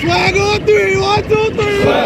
Swag on three, one, two, three. Swag.